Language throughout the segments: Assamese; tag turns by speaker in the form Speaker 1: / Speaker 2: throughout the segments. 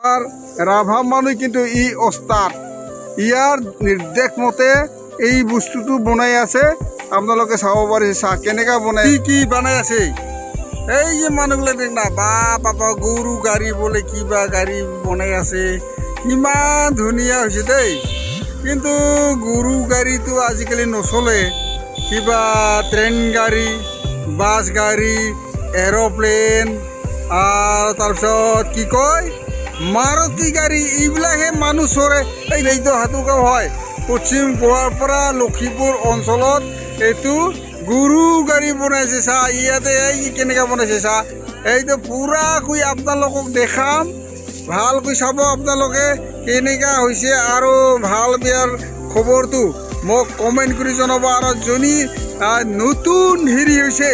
Speaker 1: আমাৰ ৰাভা মানুহ কিন্তু ই অস্তাদ ইয়াৰ নিৰ্দেশ মতে এই বস্তুটো বনাই আছে। আপোনালোকে চাব পাৰিছে চাহ কেনেকৈ বনাই। কি কি বনাই আছে। এই যে মানুহবিলাক দেখ না বা বাবা গৰু গাড়ী বোলে কিবা গাড়ী বনাই আছে। কিমান ধুনীয়া হৈছে দেই। কিন্তু গৰু গাড়ীটো আজিকালি নচলে। কিবা ট্ৰেইন গাড়ী বাছ গাড়ী এৰ'প্লেন আৰু তাৰপিছত কি কয়? মাৰুতি গাড়ী এইবিলাকহে মানুহ চৰে এই এইটো হাতুগাঁও হয় পশ্চিম গোৱাৰ পৰা লখিমপুৰ অঞ্চলত এইটো গৰু গাড়ী বনাইছে চা ইয়াতে এই কেনেকৈ বনাইছে চা এইটো পূৰাকৈ আপোনালোকক দেখাম ভালকৈ চাব আপোনালোকে কেনেকুৱা হৈছে আৰু ভাল বেয়াৰ খবৰটো মোক কমেণ্ট কৰি জনাব আৰু আহ, নতুন হেৰি হৈছে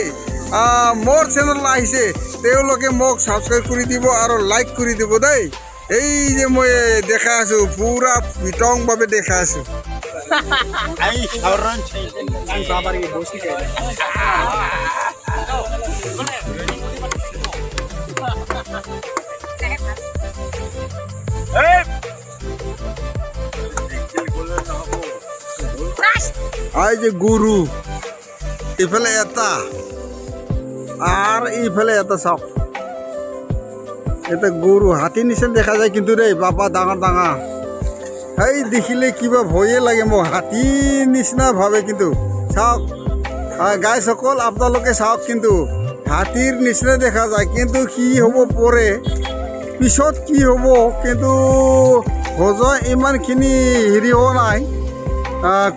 Speaker 1: মোৰ চেনেল আহিছে। তেওঁলোকে মোক ছাবস্ক্ৰাইব কৰি দিব আৰু লাইক কৰি দিব দেই। এই যে মই দেখাই আছোঁ পূৰা বিতংভাৱে দেখাই আছোঁ. এই যে গৰু ইফালে এটা। আৰু ইফালে এটা চাওক। এটা গৰু হাতী নিচিনা দেখা যায় কিন্তু দেই বাবা ডাঙৰ ডাঙৰ। এই দেখিলে কিবা ভয়ে লাগে মোক হাতী নিচিনা ভাবে কিন্তু। চাওক গাইসকল আপোনালোকে চাওক কিন্তু হাতীৰ নিচিনা দেখা যায়। কিন্তু কি হ'ব পৰে? পিছত কি হ'ব? কিন্তু সজোৱা ইমানখিনি হেৰি হোৱা নাই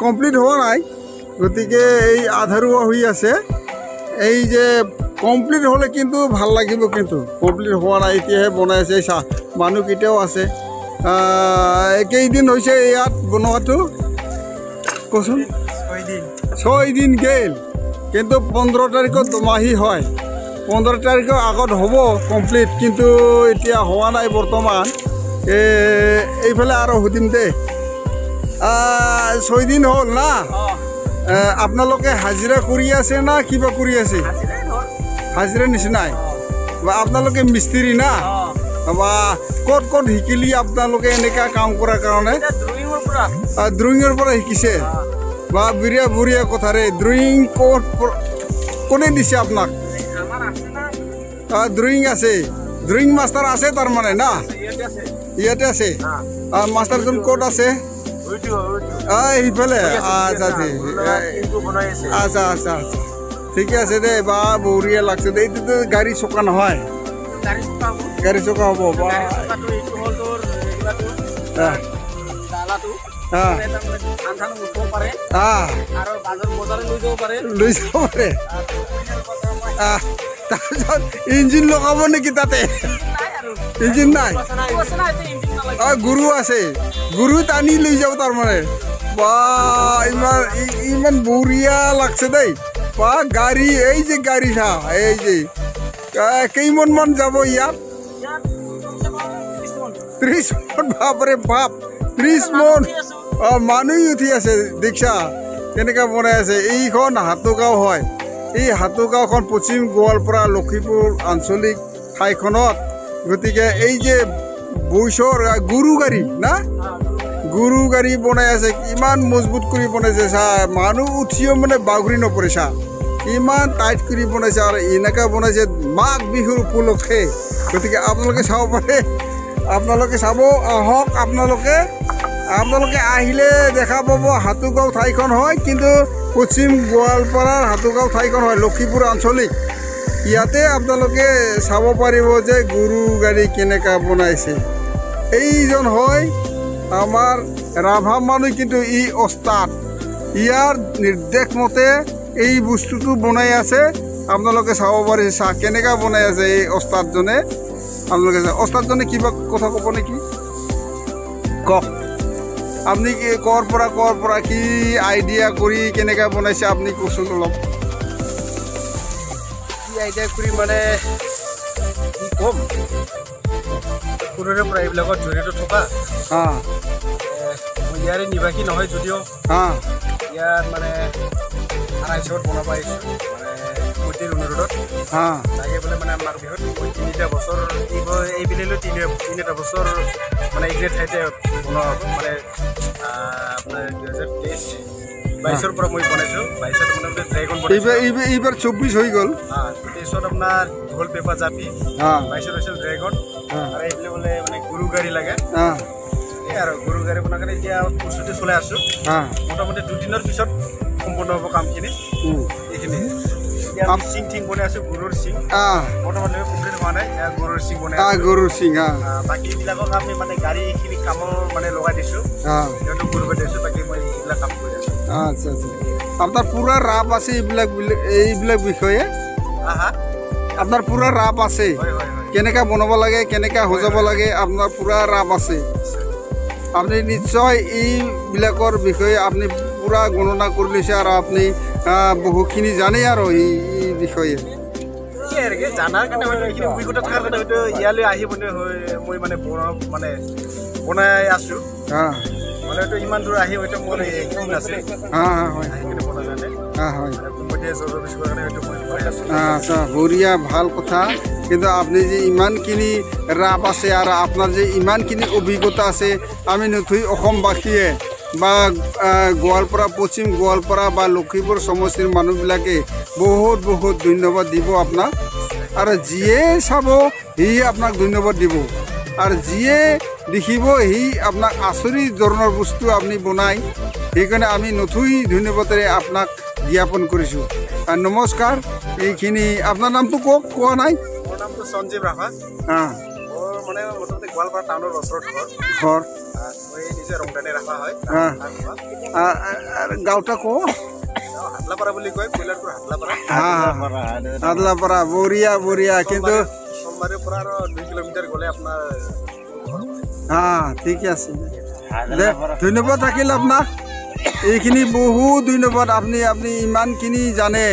Speaker 1: কমপ্লিট হোৱা নাই। গতিকে এই আধাৰুৱা হৈ আছে। এই যে কমপ্লিট হ'লে কিন্তু ভাল লাগিব কিন্তু। কমপ্লিট হোৱা নাই এতিয়াহে বনাই আছে। চাহ মানুহকেইটাও আছে। আহ, কেইদিন হৈছে ইয়াত বনোৱাটো। কচোন। ছয় দিন গেল। কিন্তু পোন্ধৰ তাৰিখত দমাহী হয়। পোন্ধৰ তাৰিখৰ আগত হ'ব কমপ্লিট কিন্তু এতিয়া হোৱা নাই বৰ্তমান। এইফালে আৰু সুধিম দেই আহ, ছয়দিন হ'ল না? আপোনালোকে হাজিৰা কৰি আছে না কিবা কৰি আছে? হাজিৰা নিচিনাই। বা আপোনালোকে মিস্ত্ৰী না? বা ক'ত ক'ত শিকিলি আপোনালোকে এনেকুৱা কাম কৰাৰ কাৰণে? ড্ৰয়িঙৰ পৰা। শিকিছে? বা বুঢ়িয়া বুঢ়িয়া কথাৰে ড্ৰয়িং ক'ত কোনে দিছে আপোনাক? ড্ৰয়িং আছে ড্ৰয়িং মাষ্টাৰ আছে। তাৰমানে না? ইয়াতে আছে। মাষ্টাৰজন ক'ত আছে? সেইফালে আচ্ছা আচ্ছা আচ্ছা। ঠিকে আছে দে বা বঢ়িয়া লাগছে দে এইটোতো গাড়ী চকা নহয়। গাড়ী চকা হ'ব। লৈ যাব পাৰে। তাৰপিছত ইঞ্জিন লগাব নেকি তাতে? ইঞ্জিন নাই? অঁ গুৰু আছে। গুৰু টানি লৈ যাব তাৰমানে। বা ইমান ইমান বঢ়িয়া লাগছে দেই। বা গাড়ী এই যে গাড়ী চা এই যে। কেইমন মান যাব ইয়াত? ত্ৰিছ মন বাপৰে বাপ ত্ৰিছ মন অঁ মানুহ উঠি আছে দেখিছা কেনেকৈ বনাই আছে? এইখন হাতুগাঁও হয়। এই হাতুগাঁওখন পশ্চিম গোৱালপাৰা লখিমপুৰ আঞ্চলিক ঠাইখনত। গতিকে এই যে বৈশৰ গৰু গাড়ী না? গৰু গাড়ী বনাই আছে ইমান মজবুত কৰি বনাইছে চা মানুহ উঠিও মানে বাগৰি নপৰে চা। ইমান টাইট কৰি বনাইছে আৰু এনেকৈ বনাইছে মাঘ বিহুৰ উপলক্ষে। গতিকে আপোনালোকে চাব পাৰে আপোনালোকে চাব আহক আপোনালোকে। আপোনালোকে আহিলে দেখা পাব হাতুগাঁও ঠাইখন হয় কিন্তু পশ্চিম গোৱালপাৰাৰ হাতুগাঁও ঠাইখন হয় লখিমপুৰ আঞ্চলিক। ইয়াতে আপোনালোকে চাব পাৰিব যে গৰু গাড়ী কেনেকুৱা বনাইছে। এইজন হয় আমাৰ ৰাভা মানুহ কিন্তু ই অস্তাদ ইয়াৰ নিৰ্দেশ মতে এই বস্তুটো বনাই আছে। আপোনালোকে চাব পাৰিছে চাহ কেনেকুৱা বনাই আছে এই অস্তাদজনে আপোনালোকে। অস্তাদজনে কিবা কথা ক'ব নেকি? কওক আপুনি ক'ৰ পৰা ক'ৰ পৰা কি আইডিয়া কৰি কেনেকৈ বনাইছে আপুনি কওকচোন অলপ।
Speaker 2: কি আইডিয়া কৰি মানে কি ক'ম? সৰুৰে পৰা এইবিলাকত জড়িত থকা। মই ইয়াৰে নিবাসী নহয় যদিও। ইয়াত মানে আঢ়াইশত বনাব আহিছোঁ। মানে অনুৰোধত। লাগে বোলে মানে মাঘ বিহুত তিনিটা বছৰ এইবাৰ এইবেলিলৈ তিনি তিনিটা বছৰ মানে এইখিনি ঠাইতে বনোৱা মানে আপোনাৰ দুহেজাৰ তেইছ বাইছৰ পৰা মই বনাইছোঁ। বাইছত মানে ড্ৰেগন
Speaker 1: এইবাৰ
Speaker 2: বনাইছোঁ।
Speaker 1: এইবাৰ চৌব্বিছ হৈ গ'ল।
Speaker 2: তেইছত আপোনাৰ ঢোল পেপা জাপি। বাইছত হৈছিল ড্ৰেগন আৰু এইফালে বোলে মানে গৰু গাড়ী লাগে। এই আৰু গৰু গাড়ী বনাৰ কাৰণে এতিয়া প্ৰস্তুতি চলাই আছোঁ। মোটামুটি দুদিনৰ পিছত সম্পূৰ্ণ হ'ব কামখিনি। এইখিনি এতিয়া আমি চিং ঠিং বনাই আছোঁ গৰুৰ চিং
Speaker 1: অঁ
Speaker 2: বৰ্তমান কমপ্লিট হোৱা নাই এতিয়া গৰুৰ চিং বনাই
Speaker 1: অঁ
Speaker 2: আছোঁ
Speaker 1: গৰুৰ সিং অঁ
Speaker 2: আহ, বাকী এইবিলাকক আমি মানে গাড়ীখিনি কামৰ মানে লগাই দিছোঁ
Speaker 1: অঁ
Speaker 2: সিহঁতক কৰিব দিছোঁ বাকী মই এইবিলাক কাম কৰি আছোঁ
Speaker 1: আচ্ছা আচ্ছা আপোনাৰ পূৰা ৰাপ আছে এইবিলাক বিল- এইবিলাক বিষয়ে আপোনাৰ পূৰা ৰাপ আছে কেনেকৈ বনাব লাগে কেনেকৈ সজাব লাগে আপোনাৰ পূৰা ৰাপ আছে আপুনি নিশ্চয় এইবিলাকৰ বিষয়ে আপুনি পূৰা গণনা কৰি লৈছে আৰু আপুনি বহুখিনি জানে আৰু এই বিষয়ে।
Speaker 2: জানাৰ কাৰণে হয়তো এইখিনি অভিজ্ঞতা থকাৰ কাৰণে হয়তো ইয়ালৈ আহি মানে মই মানে মানে বনাই আছোঁ। মানে হয়তো ইমান দূৰ আহি হয়তো মোৰ একো নাছিল।
Speaker 1: আচ্ছা বঢ়িয়া ভাল কথা। কিন্তু আপুনি যে ইমানখিনি ৰাপ আছে আৰু আপোনাৰ যে ইমানখিনি অভিজ্ঞতা আছে আমি নথৈ অসমবাসীয়ে। বা গোৱালপাৰা পশ্চিম গোৱালপাৰা বা লখিমপুৰ সমষ্টিৰ মানুহবিলাকে বহুত বহুত ধন্যবাদ দিব আপোনাক। আৰু যিয়ে চাব সি আপোনাক ধন্যবাদ দিব। আৰু যিয়ে দেখিব সি আপোনাক আচৰিত ধৰণৰ বস্তু আপুনি বনাই সেইকাৰণে আমি নথৈ ধন্যবাদেৰে আপোনাক জ্ঞাপন কৰিছোঁ। নমস্কাৰ এইখিনি আপোনাৰ নামটো কওক কোৱা নাই?
Speaker 2: মোৰ নামটো সঞ্জীৱ ৰাভা। মোৰ মানে মোটামুটি গোৱালপাৰা টাউনৰ ওচৰত ঘৰ।
Speaker 1: গাঁওটা কওঁ।
Speaker 2: হাতলাপাৰা বুলি কয় কয়লাৰপুৰ হাতলাপাৰা।
Speaker 1: আদলাপাৰা বঢ়িয়া বঢ়িয়া কিন্তু
Speaker 2: সোমবাৰৰ পৰা আৰু দুই কিলোমিটাৰ গ'লে আপোনাৰ
Speaker 1: হা ঠিকে আছে। দে ধন্যবাদ থাকিল আপোনাক। এইখিনি বহুত ধন্যবাদ। আপুনি আপুনি ইমানখিনি জানে।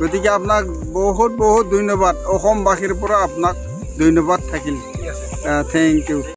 Speaker 1: গতিকে আপোনাক বহুত বহুত ধন্যবাদ। অসমবাসীৰ পৰা আপোনাক ধন্যবাদ থাকিল। Thank U